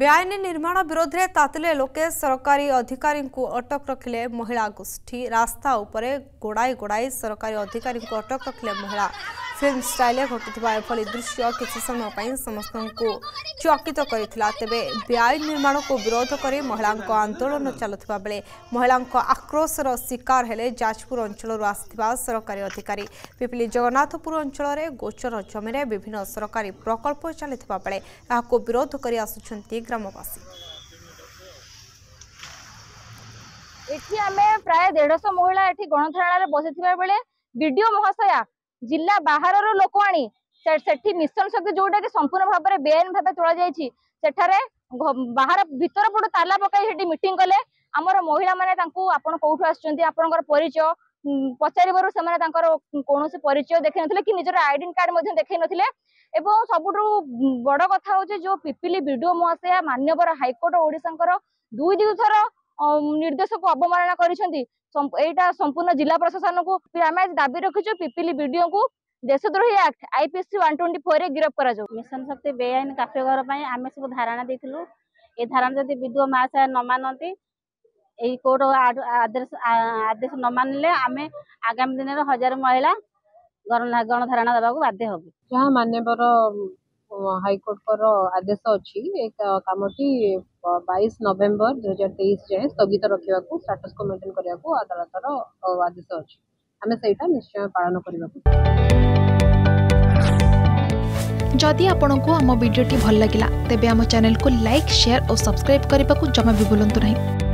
ବେଆଇନ ନିର୍ମାଣ ବିରୋଧରେ ତାତିଲେ ଲୋକେ ସରକାରୀ ଅଧିକାରୀଙ୍କୁ ଅଟକ ରଖିଲେ ମହିଳା ଗୋଷ୍ଠୀ ରାସ୍ତା ଉପରେ ଗୋଡ଼ାଇ ଗୋଡ଼ାଇ ସରକାରୀ ଅଧିକାରୀଙ୍କୁ ଅଟକ ରଖିଲେ ମହିଳା ଫିଲ୍ମ ଷ୍ଟାଇଲ୍ରେ ଘଟୁଥିବା ଏଭଳି ଦୃଶ୍ୟ କିଛି ସମୟ ପାଇଁ ସମସ୍ତଙ୍କୁ ଚକିତ କରିଥିଲା ତେବେ ବେଆଇନ ନିର୍ମାଣକୁ ବିରୋଧ କରି ମହିଳାଙ୍କ ଆନ୍ଦୋଳନ ଚାଲୁଥିବା ବେଳେ ମହିଳାଙ୍କ ଆକ୍ରୋଶର ଶିକାର ହେଲେ ଯାଜପୁର ଅଞ୍ଚଳରୁ ଆସିଥିବା ସରକାରୀ ଅଧିକାରୀ ପିପିଲି ଜଗନ୍ନାଥପୁର ଅଞ୍ଚଳରେ ଗୋଚର ଜମିରେ ବିଭିନ୍ନ ସରକାରୀ ପ୍ରକଳ୍ପ ଚାଲିଥିବା ବେଳେ ଏହାକୁ ବିରୋଧ କରି ଆସୁଛନ୍ତି ଗ୍ରାମବାସୀ এটি আমি প্রায় দেড়শো মহিলা এটি গণধারণার বসিথিবা বেড়ে বিডিও মহাশয়া ଜିଲ୍ଲା ବାହାରରୁ ଲୋକ ଆଣି ସେଠି ମିଶନ ଶକ୍ତି ଯୋଉଟାକି ସମ୍ପୂର୍ଣ୍ଣ ଭାବରେ ବେଆଇନ ଭାବେ ତୋଳାଯାଇଛି ସେଠାରେ ବାହାର ଭିତର ପଟୁ ତାଲା ପକାଇ ସେଠି ମିଟିଂ କଲେ ଆମର ମହିଳାମାନେ ତାଙ୍କୁ ଆପଣ କୋଉଠୁ ଆସୁଛନ୍ତି ଆପଣଙ୍କର ପରିଚୟ ପଚାରିବାରୁ ସେମାନେ ତାଙ୍କର କୌଣସି ପରିଚୟ ଦେଖେଇନଥିଲେ କି ନିଜର ଆଇଡେଣ୍ଟି କାର୍ଡ ମଧ୍ୟ ଦେଖେଇନଥିଲେ ଏବଂ ସବୁଠୁ ବଡ କଥା ହଉଛି ଯୋଉ ପିପିଲି ବିଡିଓ ମହାଶୟା ମାନ୍ୟବର ହାଇକୋର୍ଟ ଓଡିଶାଙ୍କର ଦୁଇ ଦୁଇ ଥର ନିର୍ଦ୍ଦେଶକୁ ଅବମାନନା କରିଛନ୍ତି ଏଇଟା ସମ୍ପୂର୍ଣ୍ଣ ଜିଲ୍ଲା ପ୍ରଶାସନକୁ ଆମେ ଆଜି ଦାବି ରଖିଛୁ ପିପିଲି ବିଡିଓଙ୍କୁ দেশদ্রোহী আক্ট আইপিসি ওয়ান টোয়েন্টি ফোরে গিরফ করা মিশন শক্তি বেআইন কাফে ঘর আমি সব ধারণা দিয়েছিল এই ধারণা যদি বিডিও মা সাহেব ন মানতে এই কোর্ট আদেশ আদেশ ন মানলে আমি আগামী দিনের হাজার মহিলা গণধারণা দেওয়া বাধ্য হবু যা মানবর હાઈકોર્ટ પર આદેશ ઓછી એક કામટી 22 નોવેમ્બર 2023 જે છે તો બીત રાખીવા કો સ્ટેટસ કો મેન્ટેન કરવા કો આદલાતનો આદેશ છે અમે સહીતા નિશ્ચય પાલન કરવા જોદી આપણો કો આમો વિડિયો ટી ભલ લાગીલા તે બે આમો ચેનલ કો લાઈક શેર ઓ સબસ્ક્રાઇબ કરીવા કો જમા બી ભૂલંતુ નહીં